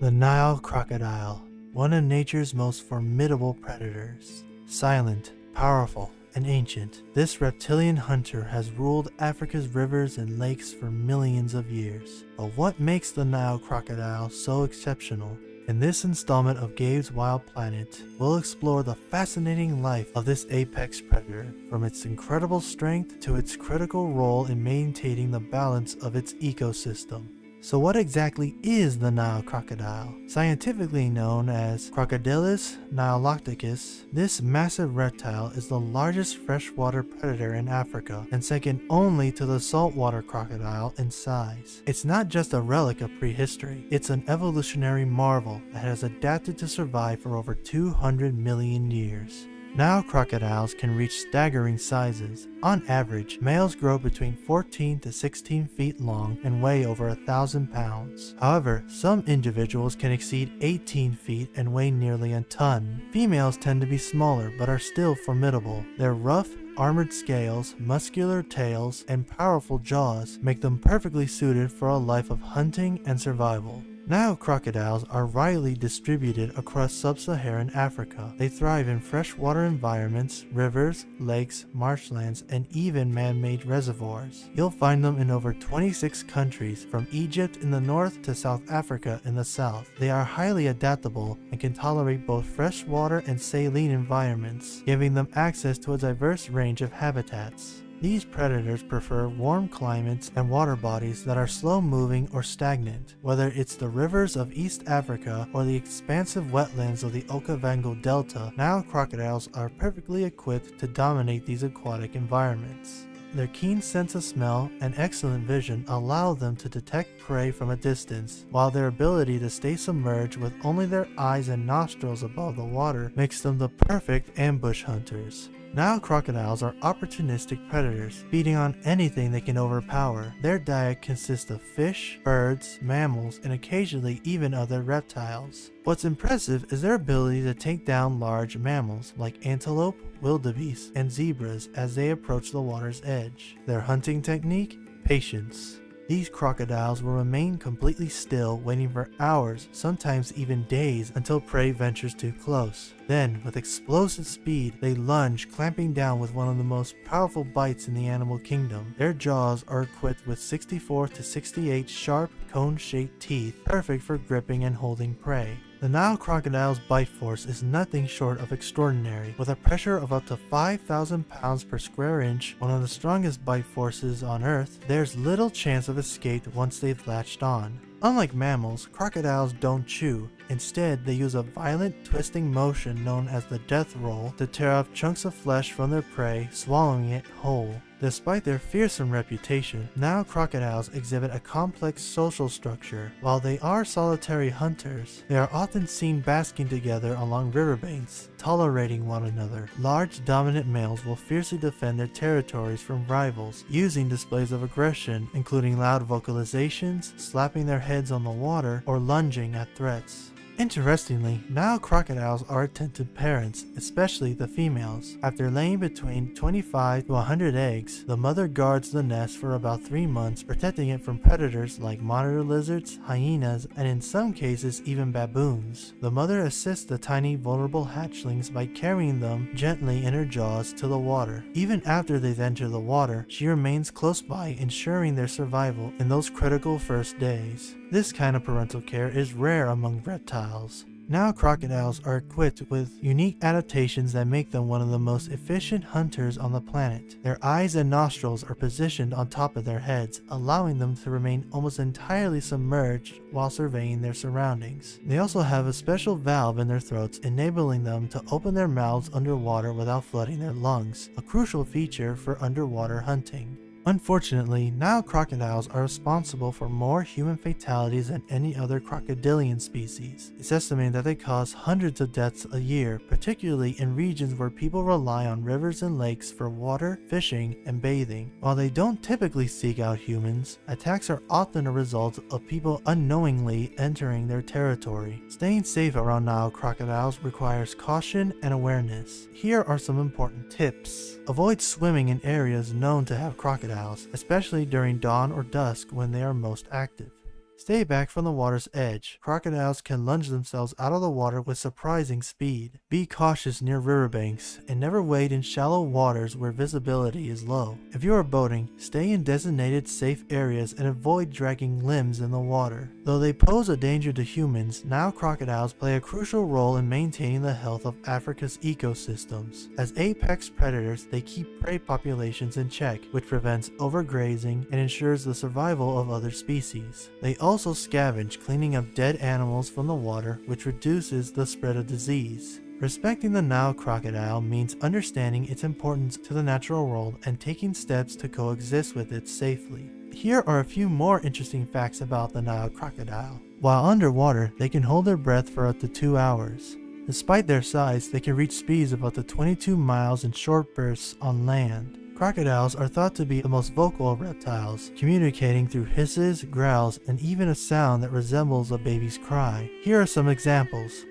The Nile crocodile, one of nature's most formidable predators. Silent, powerful, and ancient, this reptilian hunter has ruled Africa's rivers and lakes for millions of years. But what makes the Nile crocodile so exceptional? In this installment of Gabe's Wild Planet, we'll explore the fascinating life of this apex predator, from its incredible strength to its critical role in maintaining the balance of its ecosystem. So what exactly is the Nile crocodile? Scientifically known as Crocodylus niloticus, this massive reptile is the largest freshwater predator in Africa and second only to the saltwater crocodile in size. It's not just a relic of prehistory, it's an evolutionary marvel that has adapted to survive for over 200 million years. Nile crocodiles can reach staggering sizes. On average, males grow between 14 to 16 feet long and weigh over a thousand pounds. However, some individuals can exceed 18 feet and weigh nearly a ton. Females tend to be smaller but are still formidable. Their rough, armored scales, muscular tails, and powerful jaws make them perfectly suited for a life of hunting and survival. Nile crocodiles are widely distributed across sub-Saharan Africa. They thrive in freshwater environments, rivers, lakes, marshlands, and even man-made reservoirs. You'll find them in over 26 countries, from Egypt in the north to South Africa in the south. They are highly adaptable and can tolerate both freshwater and saline environments, giving them access to a diverse range of habitats. These predators prefer warm climates and water bodies that are slow moving or stagnant. Whether it's the rivers of East Africa or the expansive wetlands of the Okavango Delta, Nile crocodiles are perfectly equipped to dominate these aquatic environments. Their keen sense of smell and excellent vision allow them to detect prey from a distance, while their ability to stay submerged with only their eyes and nostrils above the water makes them the perfect ambush hunters. Nile crocodiles are opportunistic predators, feeding on anything they can overpower. Their diet consists of fish, birds, mammals, and occasionally even other reptiles. What's impressive is their ability to take down large mammals like antelope, wildebeest, and zebras as they approach the water's edge. Their hunting technique? Patience. These crocodiles will remain completely still, waiting for hours, sometimes even days, until prey ventures too close. Then, with explosive speed, they lunge, clamping down with one of the most powerful bites in the animal kingdom. Their jaws are equipped with 64 to 68 sharp, cone-shaped teeth, perfect for gripping and holding prey. The Nile crocodile's bite force is nothing short of extraordinary. With a pressure of up to 5,000 pounds per square inch, one of the strongest bite forces on Earth, there's little chance of escape once they've latched on. Unlike mammals, crocodiles don't chew. Instead, they use a violent twisting motion known as the death roll to tear off chunks of flesh from their prey, swallowing it whole. Despite their fearsome reputation, Nile crocodiles exhibit a complex social structure. While they are solitary hunters, they are often seen basking together along riverbanks, tolerating one another. Large dominant males will fiercely defend their territories from rivals, using displays of aggression, including loud vocalizations, slapping their heads on the water, or lunging at threats. Interestingly, Nile crocodiles are attentive parents, especially the females. After laying between 25 to 100 eggs, the mother guards the nest for about 3 months, protecting it from predators like monitor lizards, hyenas, and in some cases even baboons. The mother assists the tiny vulnerable hatchlings by carrying them gently in her jaws to the water. Even after they've entered the water, she remains close by, ensuring their survival in those critical first days. This kind of parental care is rare among reptiles. Now crocodiles are equipped with unique adaptations that make them one of the most efficient hunters on the planet. Their eyes and nostrils are positioned on top of their heads, allowing them to remain almost entirely submerged while surveying their surroundings. They also have a special valve in their throats enabling them to open their mouths underwater without flooding their lungs, a crucial feature for underwater hunting. Unfortunately, Nile crocodiles are responsible for more human fatalities than any other crocodilian species. It's estimated that they cause hundreds of deaths a year, particularly in regions where people rely on rivers and lakes for water, fishing, and bathing. While they don't typically seek out humans, attacks are often a result of people unknowingly entering their territory. Staying safe around Nile crocodiles requires caution and awareness. Here are some important tips. Avoid swimming in areas known to have crocodiles especially during dawn or dusk when they are most active. Stay back from the water's edge. Crocodiles can lunge themselves out of the water with surprising speed. Be cautious near riverbanks and never wade in shallow waters where visibility is low. If you are boating, stay in designated safe areas and avoid dragging limbs in the water. Though they pose a danger to humans, Nile crocodiles play a crucial role in maintaining the health of Africa's ecosystems. As apex predators, they keep prey populations in check, which prevents overgrazing and ensures the survival of other species. They also scavenge, cleaning up dead animals from the water, which reduces the spread of disease. Respecting the Nile crocodile means understanding its importance to the natural world and taking steps to coexist with it safely. Here are a few more interesting facts about the Nile crocodile. While underwater, they can hold their breath for up to 2 hours. Despite their size, they can reach speeds of up to 22 miles in short bursts on land. Crocodiles are thought to be the most vocal of reptiles, communicating through hisses, growls, and even a sound that resembles a baby's cry. Here are some examples.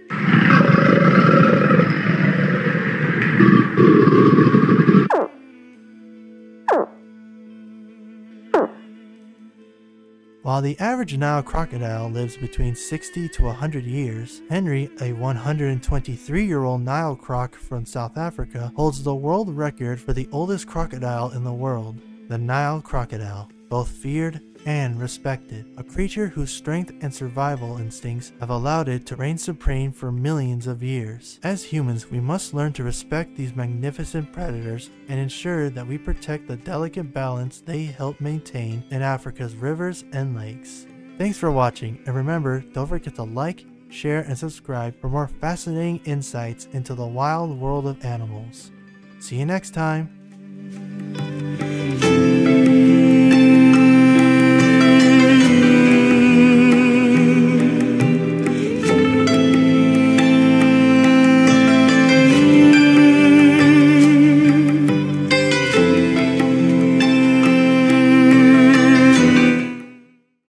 While the average Nile crocodile lives between 60 to 100 years, Henry, a 123 year old Nile croc from South Africa, holds the world record for the oldest crocodile in the world, the Nile crocodile, both feared and respected, a creature whose strength and survival instincts have allowed it to reign supreme for millions of years. As humans, we must learn to respect these magnificent predators and ensure that we protect the delicate balance they help maintain in Africa's rivers and lakes. Thanks for watching, and remember, don't forget to like, share, and subscribe for more fascinating insights into the wild world of animals. See you next time!